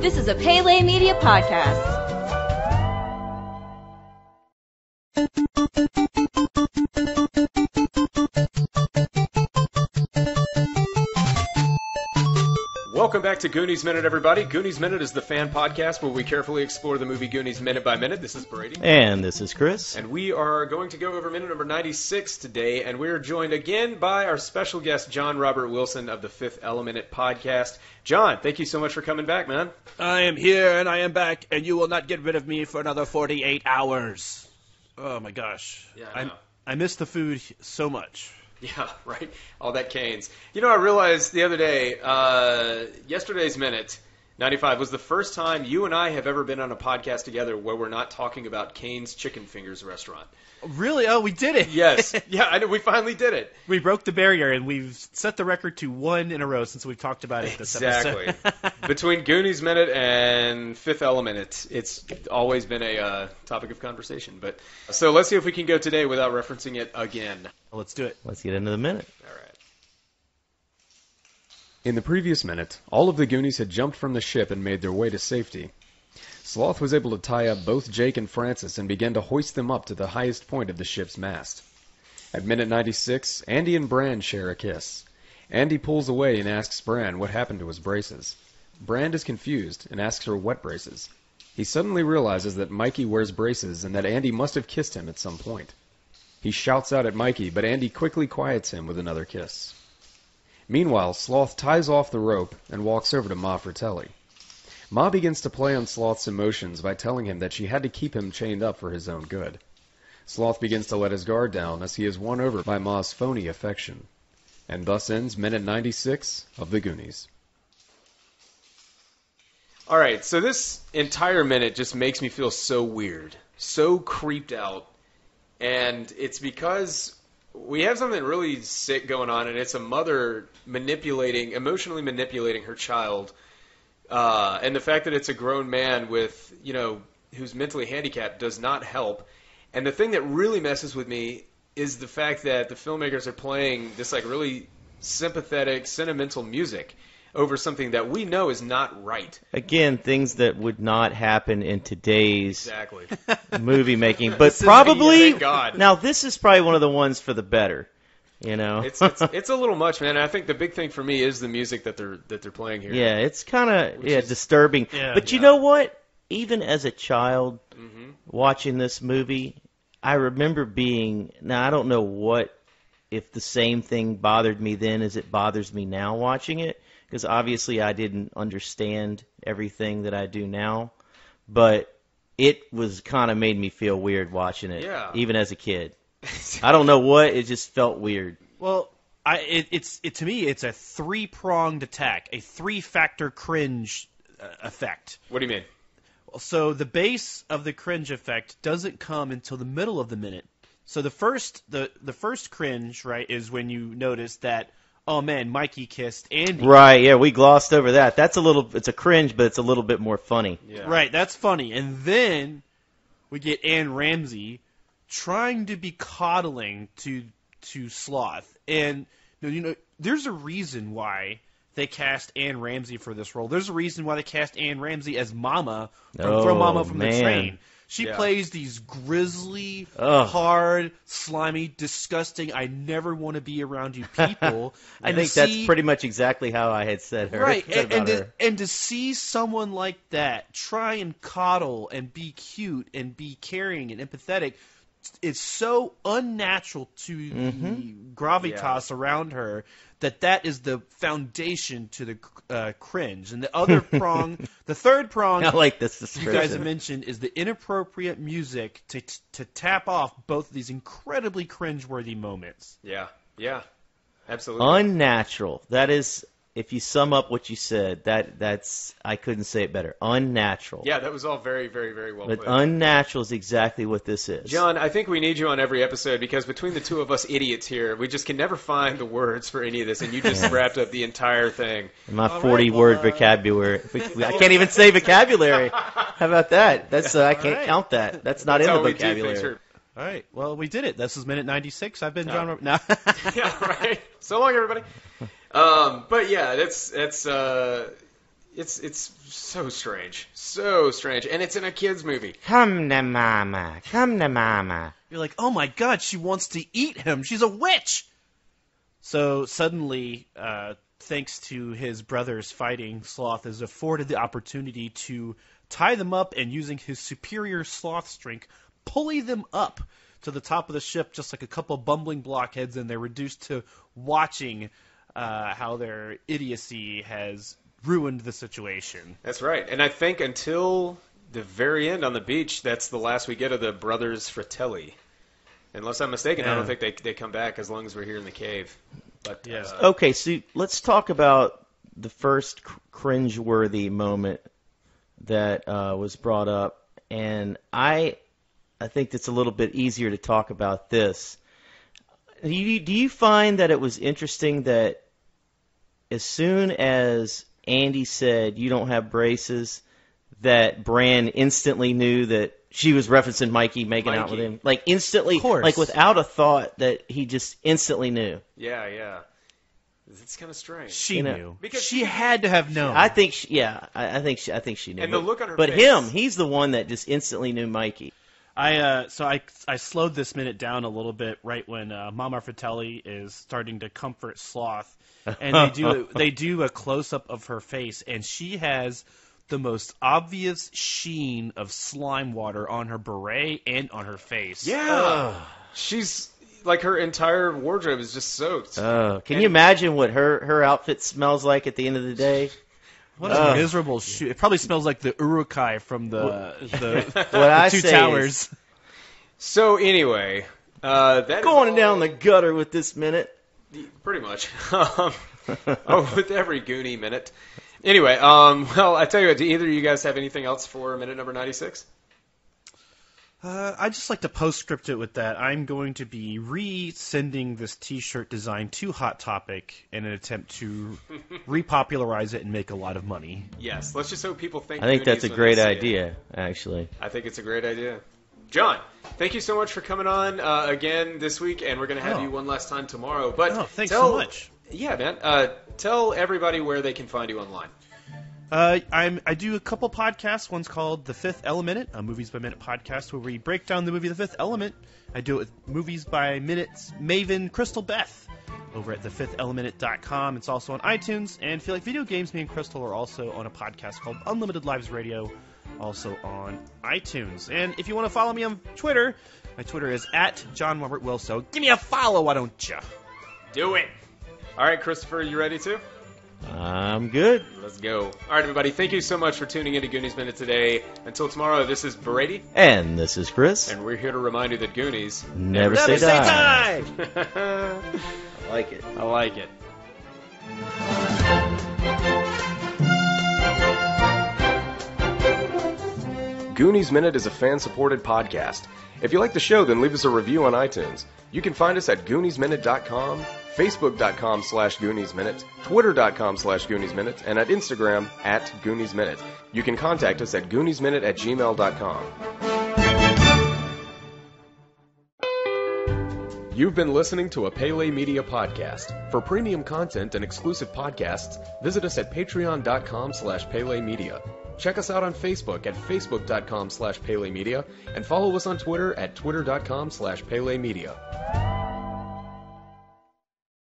This is a Pele Media podcast. Back to Goonies Minute, everybody. Goonies Minute is the fan podcast where we carefully explore the movie Goonies minute by minute. This is Brady. And this is Chris. And we are going to go over minute number 96 today, and we're joined again by our special guest, John Robert Wilson of the Fifth Element podcast. John, thank you so much for coming back, man. I am here and I am back, and you will not get rid of me for another 48 hours. Oh my gosh. Yeah, I know. I miss the food so much. Yeah, right. All that Cane's. You know, I realized the other day, uh, yesterday's minute, 95, was the first time you and I have ever been on a podcast together where we're not talking about Cane's Chicken Fingers restaurant. Really? Oh, we did it. Yes. yeah, I know. We finally did it. we broke the barrier, and we've set the record to one in a row since we've talked about it this Exactly. episode. Between Goonies Minute and Fifth Element, it's, it's always been a uh, topic of conversation. But so let's see if we can go today without referencing it again. Let's do it. Let's get into the minute. All right. In the previous minute, all of the Goonies had jumped from the ship and made their way to safety. Sloth was able to tie up both Jake and Francis and began to hoist them up to the highest point of the ship's mast. At minute 96, Andy and Brand share a kiss. Andy pulls away and asks Brand what happened to his braces. Brand is confused and asks her what braces. He suddenly realizes that Mikey wears braces and that Andy must have kissed him at some point. He shouts out at Mikey, but Andy quickly quiets him with another kiss. Meanwhile, Sloth ties off the rope and walks over to Ma Fratelli. Ma begins to play on Sloth's emotions by telling him that she had to keep him chained up for his own good. Sloth begins to let his guard down as he is won over by Ma's phony affection. And thus ends minute 96 of The Goonies. All right, so this entire minute just makes me feel so weird, so creeped out. And it's because we have something really sick going on, and it's a mother manipulating, emotionally manipulating her child. Uh, and the fact that it's a grown man with, you know, who's mentally handicapped does not help. And the thing that really messes with me is the fact that the filmmakers are playing this like really sympathetic, sentimental music over something that we know is not right. Again, things that would not happen in today's Exactly. movie making, but probably thank God. now this is probably one of the ones for the better. You know, It's, it's it's a little much, man. I think the big thing for me is the music that they're that they're playing here. yeah, it's kind of yeah is- disturbing. Yeah, but you yeah. know what? Even as a child hmm watching this movie, I remember being now I don't know what if the same thing bothered me then as it bothers me now watching it because obviously I didn't understand everything that I do now, but it was kind of made me feel weird watching it Yeah. even as a kid. I don't know what, it just felt weird. Well, I it, it's it to me it's a three pronged attack, a three factor cringe uh, effect. What do you mean? So the base of the cringe effect doesn't come until the middle of the minute. So the first the the first cringe right is when you notice that oh man Mikey kissed Andy. Right, yeah, we glossed over that. That's a little it's a cringe, but it's a little bit more funny. Yeah. Right, that's funny. And then we get Anne Ramsey trying to be coddling to to Sloth. And you know, there's a reason why they cast Anne Ramsey for this role. There's a reason why they cast Anne Ramsey as Mama from Oh, Throw Mama from the. Train. She Yeah. plays these grisly, Ugh. hard, slimy, disgusting. I never want to be around you people. I think that's pretty much exactly how I had said her. Right, and, and, to, her. and to see someone like that try and coddle and be cute and be caring and empathetic, it's so unnatural to Mm-hmm. the gravitas around her that that is the foundation to the uh, cringe. And the other prong, the third prong, I like this you guys have mentioned is the inappropriate music to to tap off both of these incredibly cringeworthy moments. Yeah. Yeah. Absolutely. Unnatural. That is if you sum up what you said, that that's I couldn't say it better. Unnatural. yeah, that was all very, very, very well But put. unnatural is exactly what this is. John, I think we need you on every episode because between the two of us idiots here, we just can never find the words for any of this, and you just wrapped up the entire thing. In my All 40 right, word well, uh, vocabulary. I can't even say vocabulary. How about that? That's uh, I can't right. count that. That's not That's in the we do things vocabulary. All right, well we did it. This is minute ninety six. I've been Oh. John. Rob- No. yeah, right. So long, everybody. Um, but yeah, that's that's uh, it's it's so strange, so strange, and it's in a kids movie. Come to mama. Come to mama. You're like, oh my god, she wants to eat him. She's a witch. So suddenly, uh, thanks to his brothers fighting, Sloth is afforded the opportunity to tie them up and using his superior sloth strength, pulley them up to the top of the ship just like a couple bumbling blockheads, and they're reduced to watching uh, how their idiocy has ruined the situation. That's right, and I think until the very end on the beach, that's the last we get of the brothers Fratelli. Unless I'm mistaken, I don't think they they come back as long as we're here in the cave. But Yeah. uh, Okay, so let's talk about the first cr- cringeworthy moment that uh, was brought up, and I, I think it's a little bit easier to talk about this. Do you, do you find that it was interesting that as soon as Andy said you don't have braces, that Brand instantly knew that she was referencing Mikey making out with him, like instantly, Of course. like without a thought that he just instantly knew. yeah, yeah, it's kind of strange. She You know, knew. because she she- had to have known. I think, she, yeah, I, I think, she, I think she knew. And the But- look on her but face. him, he's the one that just instantly knew Mikey. I uh, so I I slowed this minute down a little bit right when uh, Mama Fratelli is starting to comfort Sloth, and they do they do a close up of her face, and she has the most obvious sheen of slime water on her beret and on her face. Yeah, she's like her entire wardrobe is just soaked. Oh, can And- you imagine what her her outfit smells like at the end of the day? What a Ugh. miserable shoe! It probably smells like the Uruk-hai from the the, What I two say towers. so anyway, uh, that is Going all- down the gutter with this minute. pretty much. Um, oh, with every Goonie minute. Anyway, um, well, I tell you what. Do either of you guys have anything else for minute number ninety-six? Uh, I just like to postscript it with that. I'm going to be re-sending this T-shirt design to Hot Topic in an attempt to repopularize it and make a lot of money. Yes. Let's just hope people think. I think that's a great they see it. idea, actually. I think it's a great idea. John, thank you so much for coming on uh, again this week, and we're going to have Oh. you one last time tomorrow. But Oh, thanks tell- so much. Yeah, man. Uh, tell everybody where they can find you online. Uh, I'm I do a couple podcasts. One's called The Fifth Element, a movies by minute podcast where we break down the movie The Fifth Element. I do it with movies by minutes Maven Crystal Beth over at thefifthelement.com. It's also on iTunes. And feel like video games, me and Crystal are also on a podcast called Unlimited Lives Radio, also on iTunes. And if you want to follow me on Twitter, my Twitter is at John Robert Wilso. Give me a follow, why don't you? Do it. All right, Christopher, you ready too? I'm good. Let's go. All right, everybody. Thank you so much for tuning in to Goonies Minute today. Until tomorrow, this is Brady, And this is Chris. and we're here to remind you that Goonies Never, Never say, say die. die! I like it. I like it. Goonies Minute is a fan supported podcast. If you like the show, then leave us a review on iTunes. You can find us at GooniesMinute.com, Facebook.com slash Goonies Minute, Twitter.com slash Goonies Minute, and at Instagram at Goonies Minute. You can contact us at GooniesMinute at gmail.com. You've been listening to a Pele Media podcast. For premium content and exclusive podcasts, visit us at patreon.com slash Pele Media. Check us out on Facebook at facebook.com slash Pele Media and follow us on Twitter at twitter.com slash Pele Media.